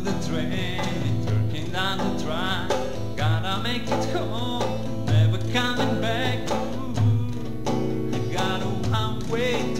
the train, turning down the track. Gotta make it home, never coming back. Ooh, I got a one-way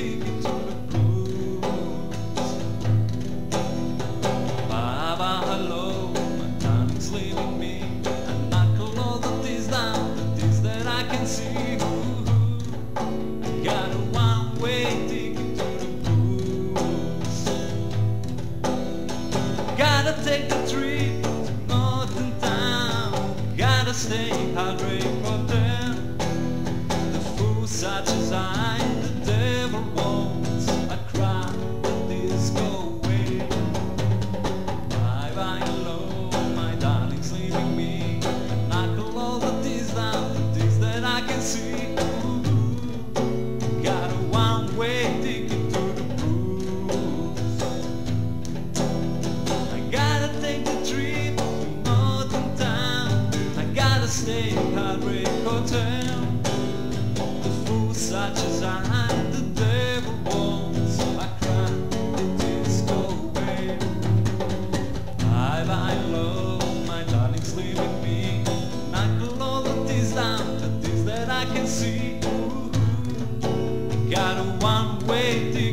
take the trip to Northern Town. Gotta stay Heartbreak Hotel. The fools such as I, the devil wants. I cry the disco away. Bye bye, Heartbreak Hotel. The fool such as I, the devil wants. Love my darling's leaving me. I the the that I can see. Got a one way.